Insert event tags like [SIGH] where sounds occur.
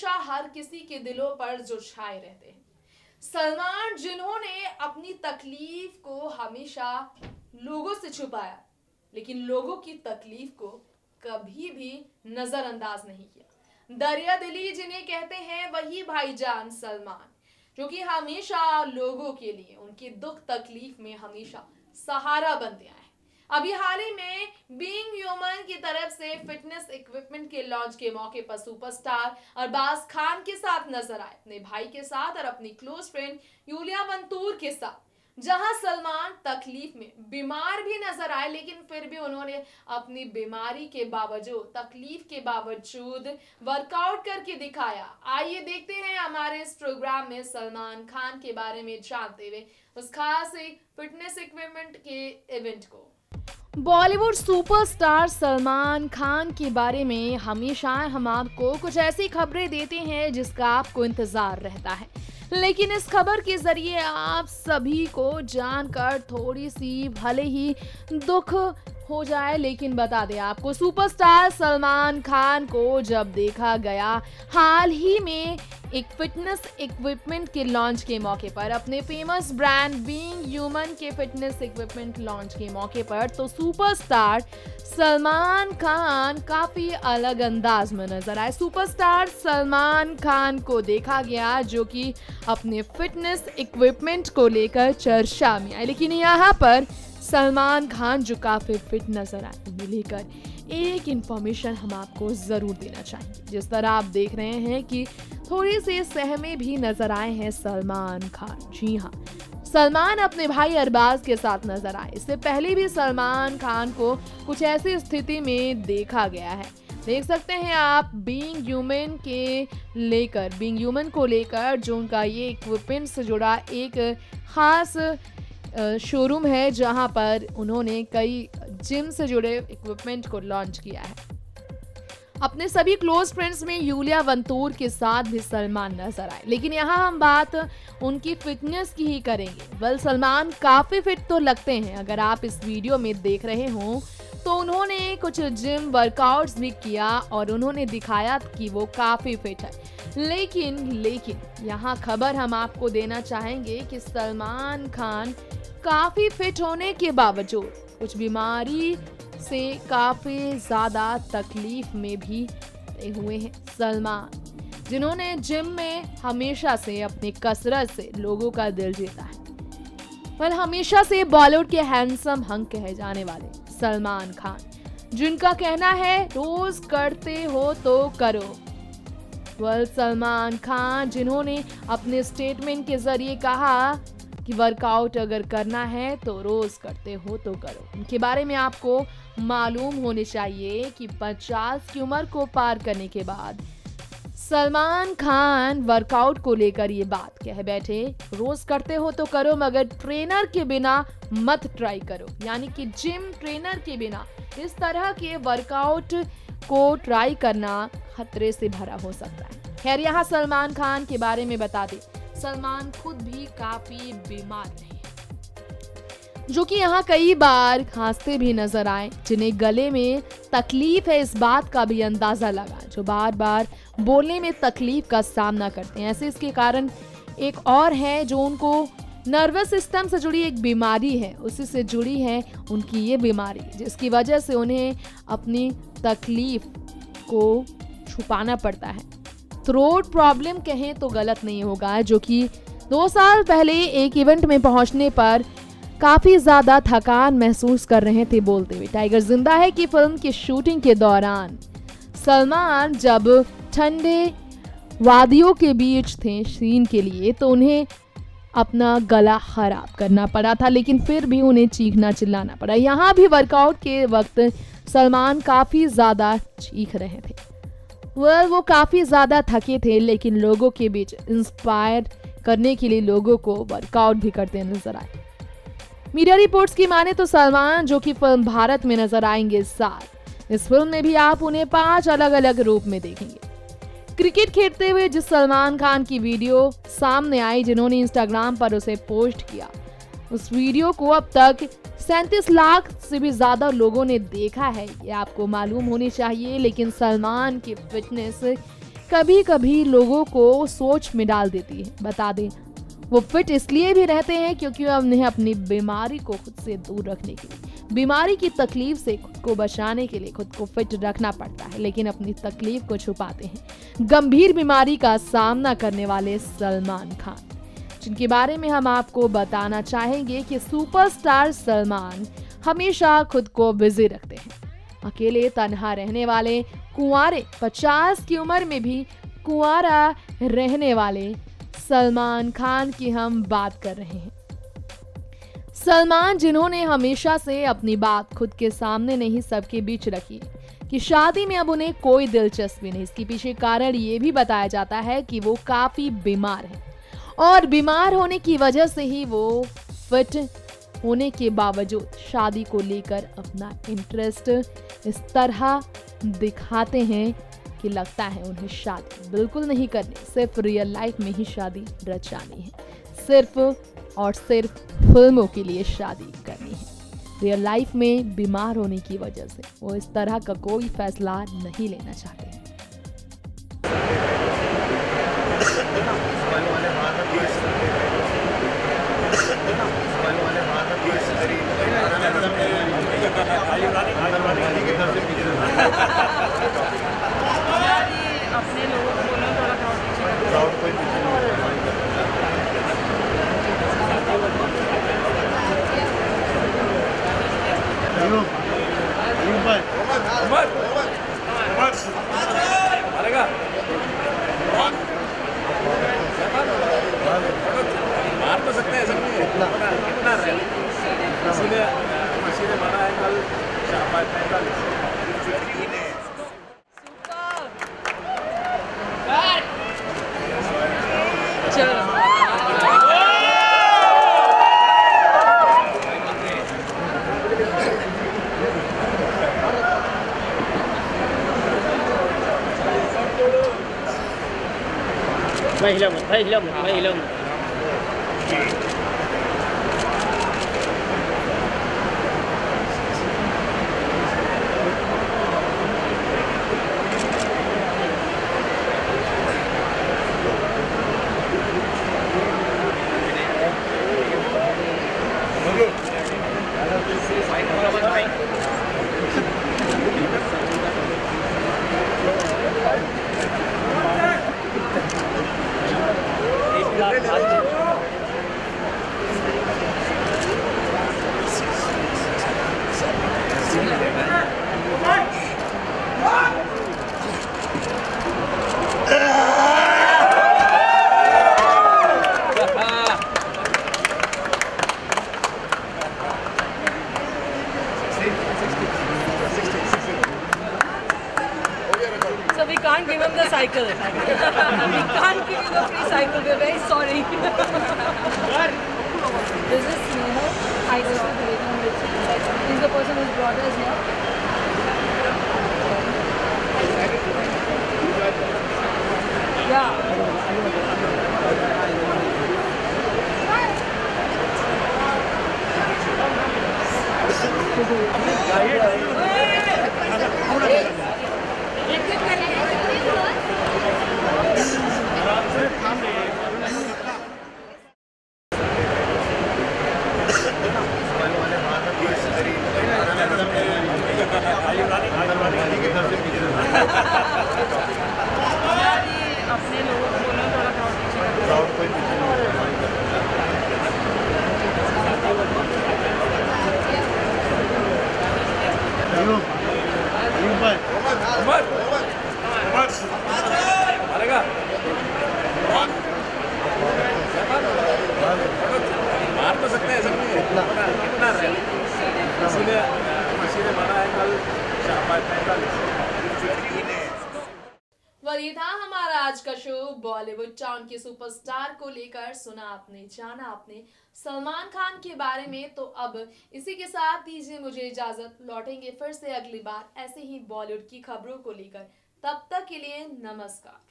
हमेशा हर किसी के दिलों पर जो छाए रहते हैं। सलमान, जिन्होंने अपनी तकलीफ़ को हमेशा लोगों से छुपाया, लेकिन लोगों की तकलीफ़ को कभी भी नजरअंदाज नहीं किया। दरिया दिली जिन्हें कहते हैं, वही भाईजान सलमान, जो कि हमेशा लोगों के लिए, उनकी दुख तकलीफ़ में हमेशा सहारा बनते आए अभी हाल ही में बीइंग ह्यूमन की तरफ़ से फिटनेस इक्विपमेंट के लॉन्च के मौके पर सुपरस्टार अरबाज खान के साथ नज़र आए। अपने भाई के साथ और अपनी क्लोज फ्रेंड यूलिया वंतूर के साथ, जहाँ सलमान तकलीफ़ में बीमार भी नज़र आए, लेकिन फिर भी उन्होंने अपनी बीमारी के बावजूद, तकलीफ़ के बावजूद वर्कआउट करके दिखाया। आइए देखते हैं हमारे इस प्रोग्राम में सलमान खान के बारे में जानते हुए उस खास फिटनेस इक्विपमेंट के इवेंट को। बॉलीवुड सुपरस्टार सलमान खान के बारे में हमेशा हम आपको कुछ ऐसी खबरें देते हैं जिसका आपको इंतज़ार रहता है। लेकिन इस खबर के ज़रिए आप सभी को जानकर थोड़ी सी भले ही दुख हो जाए, लेकिन बता दें आपको सुपरस्टार सलमान खान को जब देखा गया, हाल ही में एक फिटनेस इक्विपमेंट के लॉन्च के मौके पर, अपने फ़ेमस ब्रांड बीइंग ह्यूमन के फिटनेस इक्विपमेंट लॉन्च के मौके पर तो सुपरस्टार सलमान खान काफ़ी अलग अंदाज में नज़र आए। सुपरस्टार सलमान खान को देखा गया, जो कि अपने फिटनेस इक्विपमेंट को लेकर चर्चा में आए। लेकिन यहाँ पर सलमान खान जो काफ़ी फिट नज़र आए ये लेकर एक इंफॉर्मेशन हम आपको ज़रूर देना चाहेंगे। जिस तरह आप देख रहे हैं कि थोड़ी सी सहमे भी नज़र आए हैं सलमान खान। जी हाँ सलमान अपने भाई अरबाज के साथ नज़र आए। इससे पहले भी सलमान खान को कुछ ऐसी स्थिति में देखा गया है। देख सकते हैं आप बीइंग ह्यूमन के लेकर बीइंग ह्यूमन को लेकर जो उनका ये इक्विपमेंट से जुड़ा एक खास शोरूम है जहाँ पर उन्होंने कई जिम से जुड़े इक्विपमेंट को लॉन्च किया है। अपने सभी क्लोज फ्रेंड्स में यूलिया वंतूर के साथ भी सलमान नज़र आए। लेकिन यहाँ हम बात उनकी फिटनेस की ही करेंगे। वेल सलमान काफ़ी फिट तो लगते हैं। अगर आप इस वीडियो में देख रहे हो तो उन्होंने कुछ जिम वर्कआउट्स भी किया और उन्होंने दिखाया कि वो काफ़ी फिट है। लेकिन लेकिन, यहाँ खबर हम आपको देना चाहेंगे कि सलमान खान काफ़ी फिट होने के बावजूद, कुछ बीमारी से काफ़ी ज़्यादा तकलीफ़ में भी हुए हैं सलमान, जिन्होंने जिम में हमेशा से अपनी कसरत से लोगों का दिल जीता है। वह हमेशा से बॉलीवुड के हैंडसम हंग कहे जाने वाले सलमान खान, जिनका कहना है, रोज करते हो तो करो। वह सलमान खान, जिन्होंने अपने स्टेटमेंट के ज़रिए कहा कि वर्कआउट अगर करना है तो रोज करते हो तो करो। उनके बारे में आपको मालूम होने चाहिए कि 50 की उम्र को पार करने के बाद सलमान खान वर्कआउट को लेकर ये बात कह बैठे, रोज करते हो तो करो, मगर ट्रेनर के बिना मत ट्राई करो। यानी कि जिम ट्रेनर के बिना इस तरह के वर्कआउट को ट्राई करना खतरे से भरा हो सकता है। खैर, यहाँ सलमान खान के बारे में बता दें। सलमान खुद भी काफ़ी बीमार रहे जो कि यहाँ कई बार खांसते भी नज़र आए, जिन्हें गले में तकलीफ़ है, इस बात का भी अंदाज़ा लगा, जो बार बार बोलने में तकलीफ़ का सामना करते हैं। ऐसे इसके कारण एक और है जो उनको नर्वस सिस्टम से जुड़ी एक बीमारी है, उसी से जुड़ी है उनकी ये बीमारी, जिसकी वजह से उन्हें अपनी तकलीफ़ को छुपाना पड़ता है। थ्रोट प्रॉब्लम कहें तो गलत नहीं होगा, जो कि दो साल पहले एक इवेंट में पहुँचने पर काफ़ी ज़्यादा थकान महसूस कर रहे थे बोलते हुए। टाइगर ज़िंदा है कि फ़िल्म की शूटिंग के दौरान सलमान जब ठंडे वादियों के बीच थे सीन के लिए तो उन्हें अपना गला खराब करना पड़ा था, लेकिन फिर भी उन्हें चीखना चिल्लाना पड़ा। यहाँ भी वर्कआउट के वक्त सलमान काफ़ी ज़्यादा चीख रहे थे। वह वो काफ़ी ज़्यादा थके थे, लेकिन लोगों के बीच इंस्पायर करने के लिए लोगों को वर्कआउट भी करते नज़र आए। मीडिया रिपोर्ट्स की माने तो सलमान, जो कि फ़िल्म भारत में नज़र आएँगे साल। इस फ़िल्म में भी आप उन्हें पाँच अलग अलग रूप में देखेंगे। क्रिकेट खेलते हुए जिस सलमान खान की वीडियो सामने आई, जिन्होंने इंस्टाग्राम पर उसे पोस्ट किया उस वीडियो को अब तक सैंतीस लाख से भी ज़्यादा लोगों ने देखा है। ये आपको मालूम होनी चाहिए, लेकिन सलमान की फिटनेस कभी कभी लोगों को सोच में डाल देती है। बता दें, वो फिट इसलिए भी रहते हैं क्योंकि उन्हें अपनी बीमारी को खुद से दूर रखने के लिए, बीमारी की तकलीफ़ से खुद को बचाने के लिए खुद को फिट रखना पड़ता है, लेकिन अपनी तकलीफ़ को छुपाते हैं। गंभीर बीमारी का सामना करने वाले सलमान खान। जिनके बारे में हम आपको बताना चाहेंगे कि सुपरस्टार सलमान हमेशा खुद को बिज़ी रखते हैं। अकेले तनहा रहने वाले, कुंवारे पचास की उम्र में भी कुंवारा रहने वाले सलमान खान की हम बात कर रहे हैं। सलमान जिन्होंने हमेशा से अपनी बात खुद के सामने नहीं, सबके बीच रखी, कि शादी में अब उन्हें कोई दिलचस्पी नहीं। इसके पीछे कारण ये भी बताया जाता है कि वो काफ़ी बीमार है। और बीमार होने की वजह से ही वो फिट होने के बावजूद शादी को लेकर अपना इंटरेस्ट इस तरह दिखाते हैं कि लगता है उन्हें शादी बिल्कुल नहीं करनी, सिर्फ़ रियल लाइफ में ही शादी रचानी है। सिर्फ़ और सिर्फ़ फ़िल्मों के लिए शादी करनी है। रियल लाइफ में बीमार होने की वजह से वो इस तरह का कोई फैसला नहीं लेना चाहते। Vai, Hilão, vai, Hilão, vai, Hilão. cycle. we [LAUGHS] can't give you the free cycle. We're very sorry. [LAUGHS] this is Sneha. I just He's the person who's brought us here. Yeah. [LAUGHS] Bollywood town के superstar को लेकर सुना आपने, जाना आपने सलमान खान के बारे में। तो अब इसी के साथ दीजिए मुझे इजाज़त। लौटेंगे फिर से अगली बार ऐसे ही बॉलीवुड की खबरों को लेकर। तब तक के लिए नमस्कार।